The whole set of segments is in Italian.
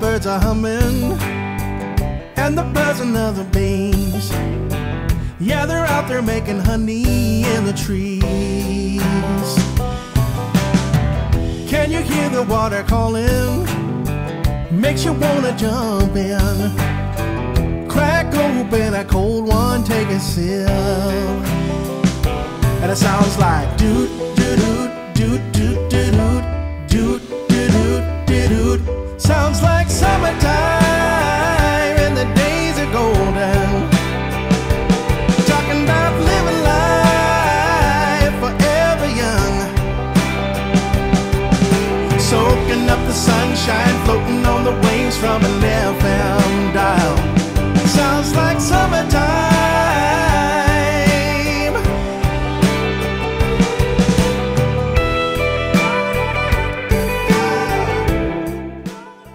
birds are humming and the buzzing of the bees. Yeah, they're out there making honey in the trees. Can you hear the water calling? Makes you wanna jump in. Crack open a cold one, take a sip. And it sounds like doot, doot, doot, doot, doot, from an FM dial. Sounds like summertime.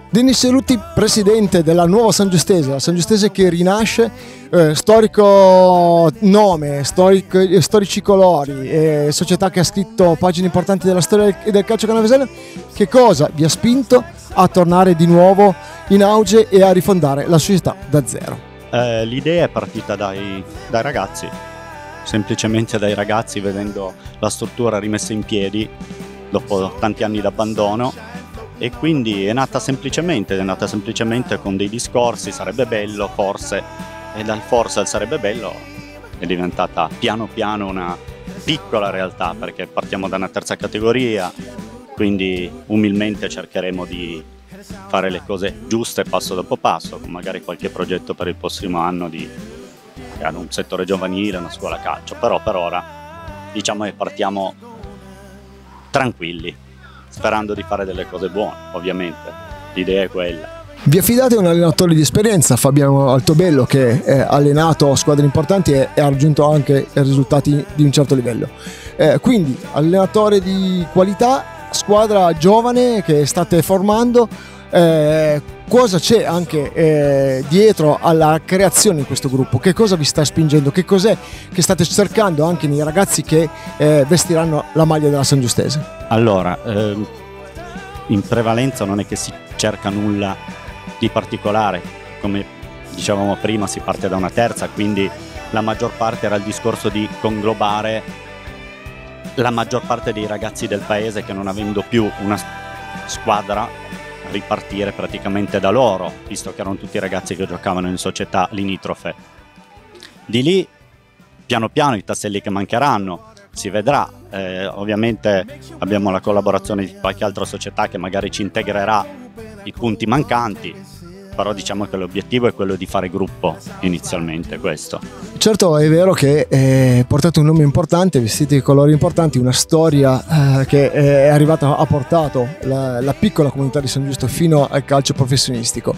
Denis Cerutti, presidente della nuova San Giustese, la San Giustese che rinasce, eh, storico nome, storico- storici colori, eh, società che ha scritto pagine importanti della storia del, del calcio canavesano. Che cosa vi ha spinto a tornare di nuovo in auge e a rifondare la società da zero? Eh, l'idea è partita dai, dai ragazzi, semplicemente dai ragazzi vedendo la struttura rimessa in piedi dopo tanti anni d'abbandono e quindi è nata semplicemente, è nata semplicemente con dei discorsi, sarebbe bello forse, e dal forse al sarebbe bello è diventata piano piano una piccola realtà perché partiamo da una terza categoria, quindi umilmente cercheremo di fare le cose giuste passo dopo passo, con magari qualche progetto per il prossimo anno di creare un settore giovanile, una scuola calcio, però per ora diciamo che partiamo tranquilli, sperando di fare delle cose buone, ovviamente. L'idea è quella. Vi affidate a un allenatore di esperienza, Fabiano Altobello, che ha allenato squadre importanti e ha raggiunto anche risultati di un certo livello. Eh, quindi, allenatore di qualità, squadra giovane che state formando. Eh, cosa c'è anche eh, dietro alla creazione di questo gruppo? Che cosa vi sta spingendo? Che cos'è che state cercando anche nei ragazzi che eh, vestiranno la maglia della San Giustese? Allora, ehm, in prevalenza non è che si cerca nulla di particolare, come dicevamo prima si parte da una terza, quindi la maggior parte era il discorso di conglobare la maggior parte dei ragazzi del paese che non avendo più una squadra ripartire praticamente da loro, visto che erano tutti ragazzi che giocavano in società limitrofe. Di lì, piano piano, i tasselli che mancheranno, si vedrà. Eh, ovviamente abbiamo la collaborazione di qualche altra società che magari ci integrerà i punti mancanti, però diciamo che l'obiettivo è quello di fare gruppo inizialmente questo. Certo è vero che eh, portate un nome importante, vestiti di colori importanti, una storia eh, che è arrivata, ha portato la, la, piccola comunità di San Giusto fino al calcio professionistico.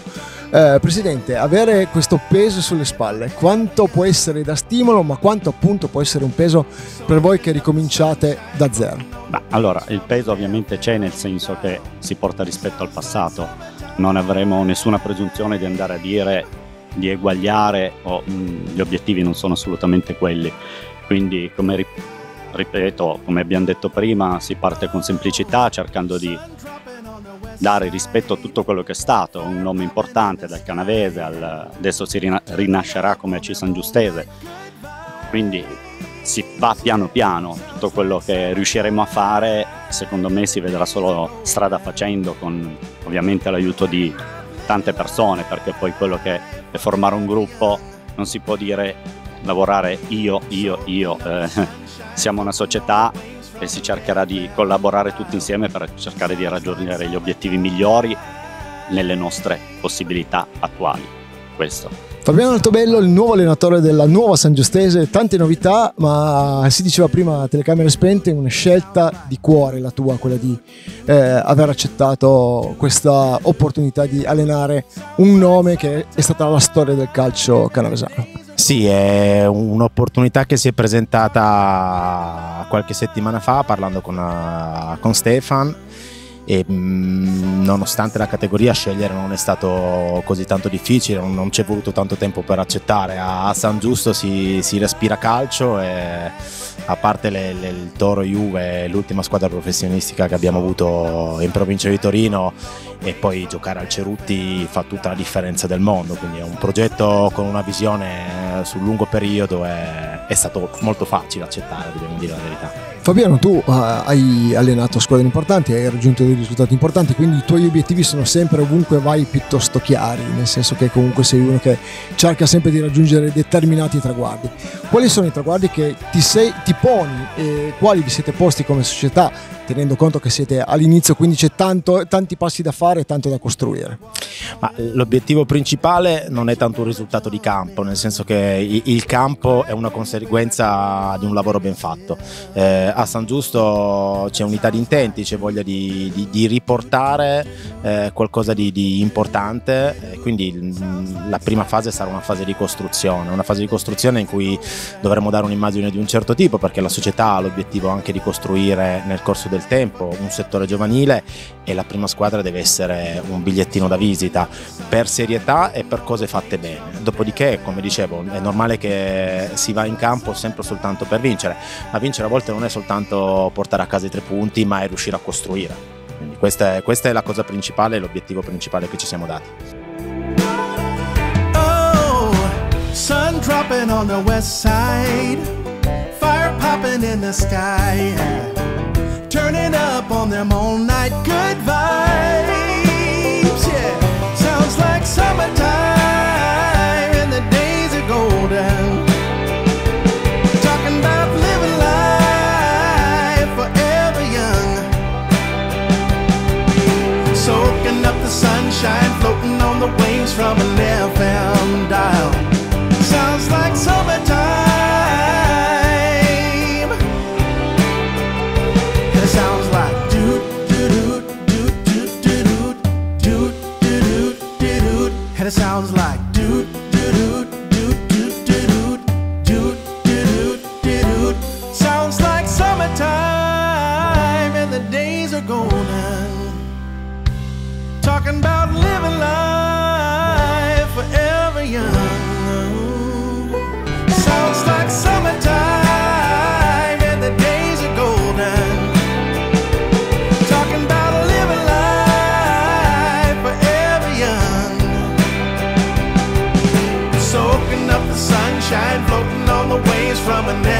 Eh, Presidente, avere questo peso sulle spalle, quanto può essere da stimolo, ma quanto appunto può essere un peso per voi che ricominciate da zero? Beh, allora, il peso ovviamente c'è nel senso che si porta rispetto al passato non avremo nessuna presunzione di andare a dire di eguagliare o mh, mm, gli obiettivi non sono assolutamente quelli. Quindi, come ripeto, come abbiamo detto prima, si parte con semplicità cercando di dare rispetto a tutto quello che è stato, un nome importante dal canavese, al, adesso si rinascerà come AC San Giustese. Quindi si va piano piano, tutto quello che riusciremo a fare secondo me si vedrà solo strada facendo con ovviamente l'aiuto di tante persone perché poi quello che è formare un gruppo non si può dire lavorare io, io, io, eh, siamo una società e si cercherà di collaborare tutti insieme per cercare di raggiungere gli obiettivi migliori nelle nostre possibilità attuali. Questo. Fabiano Altobello, il nuovo allenatore della nuova San Giustese, tante novità, ma si diceva prima telecamere spente, una scelta di cuore la tua, quella di eh, aver accettato questa opportunità di allenare un nome che è stata la storia del calcio canavesano. Sì, è un'opportunità che si è presentata qualche settimana fa parlando con, uh, con Stefan e mh, mm, nonostante la categoria scegliere non è stato così tanto difficile, non, non ci è voluto tanto tempo per accettare, a, a San Giusto si, si respira calcio e a parte le, le, il Toro Juve, l'ultima squadra professionistica che abbiamo avuto in provincia di Torino e poi giocare al Cerutti fa tutta la differenza del mondo, quindi è un progetto con una visione sul lungo periodo e è stato molto facile accettare, dobbiamo dire la verità. Fabiano, tu uh, hai allenato squadre importanti, hai raggiunto dei risultati importanti, quindi i tuoi obiettivi sono sempre ovunque vai piuttosto chiari, nel senso che comunque sei uno che cerca sempre di raggiungere determinati traguardi. Quali sono i traguardi che ti, sei, ti poni e quali vi siete posti come società, tenendo conto che siete all'inizio, quindi c'è tanto, tanti passi da fare e tanto da costruire? Ma l'obiettivo principale non è tanto un risultato di campo, nel senso che il campo è una conseguenza di un lavoro ben fatto. Eh, a San Giusto c'è unità di intenti, c'è voglia di, di, di riportare eh, qualcosa di, di importante, quindi mh, la prima fase sarà una fase di costruzione, una fase di costruzione in cui dovremo dare un'immagine di un certo tipo perché la società ha l'obiettivo anche di costruire nel corso del tempo un settore giovanile e la prima squadra deve essere un bigliettino da visita per serietà e per cose fatte bene. Dopodiché, come dicevo, è normale che si va in campo sempre soltanto per vincere, ma vincere a volte non è soltanto portare a casa i tre punti, ma è riuscire a costruire. Quindi questa è, questa è la cosa principale, l'obiettivo principale che ci siamo dati. Dropping on the west side, fire popping in the sky. turning up on them all night good vibes. Yeah, sounds like summertime and the days are golden. Talking about living life forever young, soaking up the sunshine, floating on the waves from an FM dial. Sounds like summertime. It sounds like and it sounds like sunshine floating on the waves from an